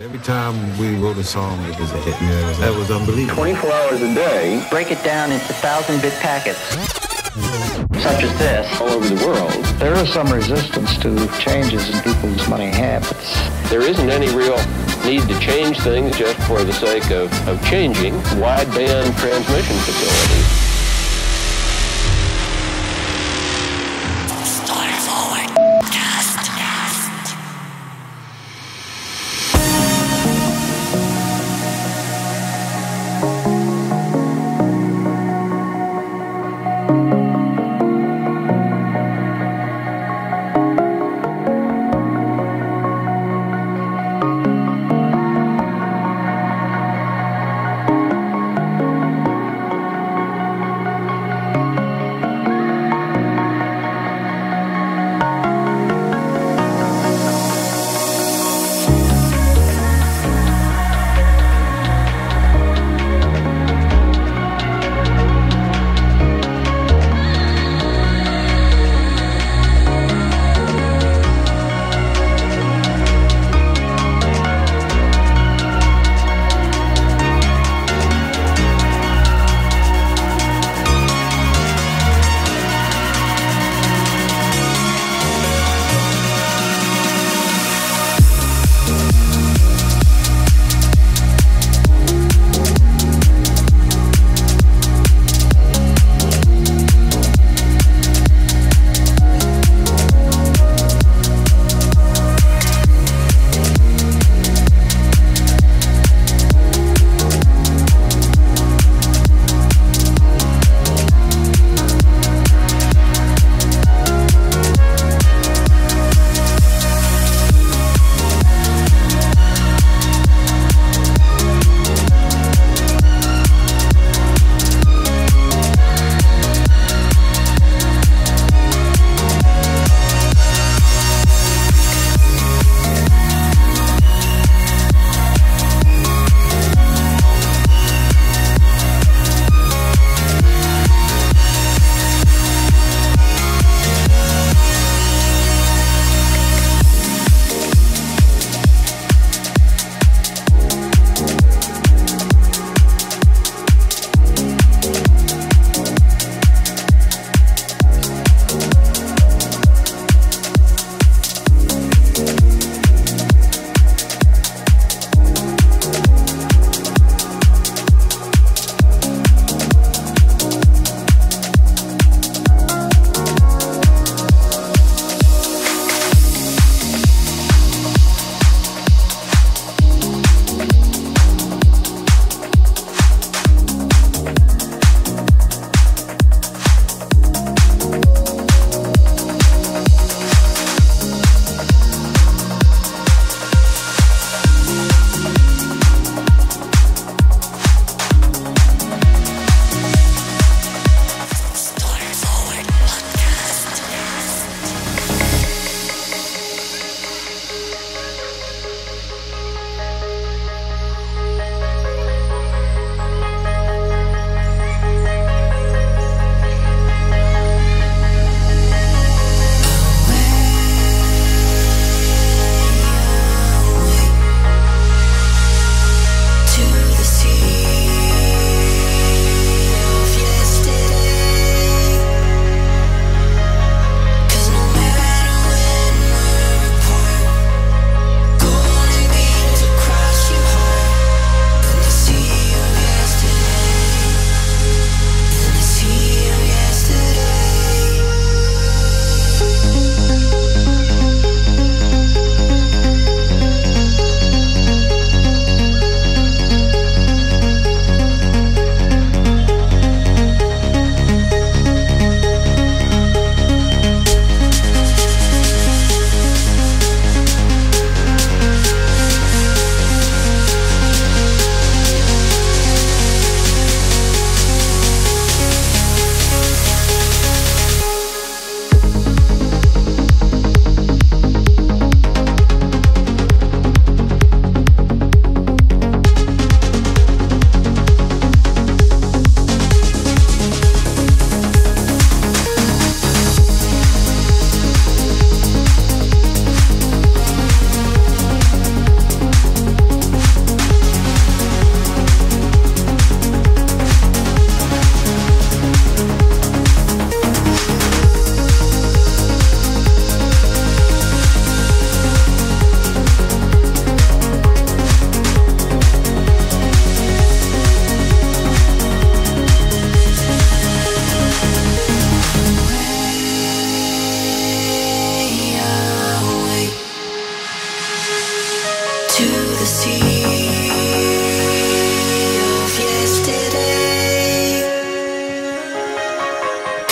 Every time we wrote a song, it was a hit. Yeah, was, that was unbelievable. 24 hours a day. Break it down into thousand-bit packets, such as this. All over the world. There is some resistance to changes in people's money habits. There isn't any real need to change things just for the sake of, of changing wideband transmission facilities.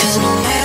Cause no matter